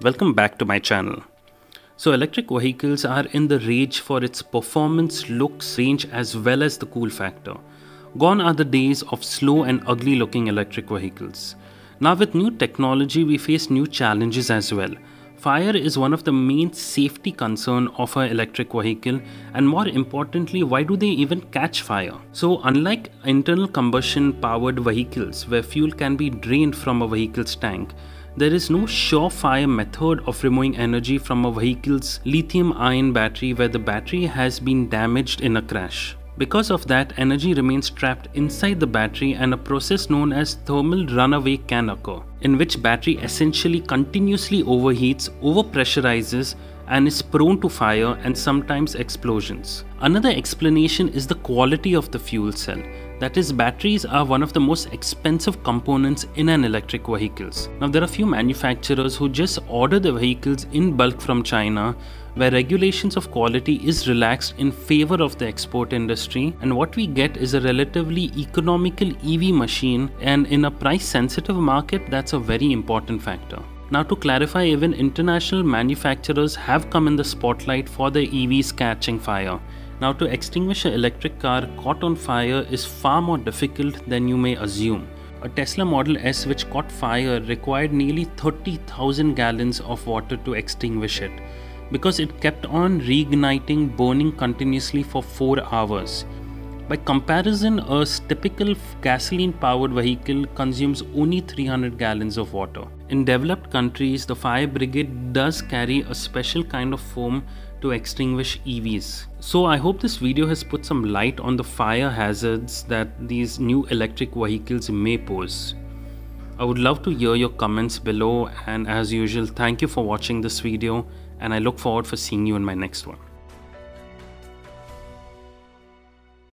Welcome back to my channel. So electric vehicles are in the rage for its performance, looks, range as well as the cool factor. Gone are the days of slow and ugly looking electric vehicles. Now with new technology we face new challenges as well. Fire is one of the main safety concern of an electric vehicle and more importantly why do they even catch fire? So unlike internal combustion powered vehicles where fuel can be drained from a vehicle's tank, there is no surefire method of removing energy from a vehicle's lithium ion battery where the battery has been damaged in a crash. Because of that, energy remains trapped inside the battery and a process known as thermal runaway can occur, in which battery essentially continuously overheats, overpressurizes and is prone to fire and sometimes explosions. Another explanation is the quality of the fuel cell. That is, batteries are one of the most expensive components in an electric vehicles. Now there are few manufacturers who just order the vehicles in bulk from China where regulations of quality is relaxed in favor of the export industry and what we get is a relatively economical EV machine and in a price sensitive market that's a very important factor. Now to clarify even international manufacturers have come in the spotlight for their EVs catching fire now to extinguish an electric car caught on fire is far more difficult than you may assume. A Tesla Model S which caught fire required nearly 30,000 gallons of water to extinguish it because it kept on reigniting burning continuously for 4 hours. By comparison, a typical gasoline powered vehicle consumes only 300 gallons of water. In developed countries, the fire brigade does carry a special kind of foam to extinguish EVs. So I hope this video has put some light on the fire hazards that these new electric vehicles may pose. I would love to hear your comments below and as usual thank you for watching this video and I look forward for seeing you in my next one.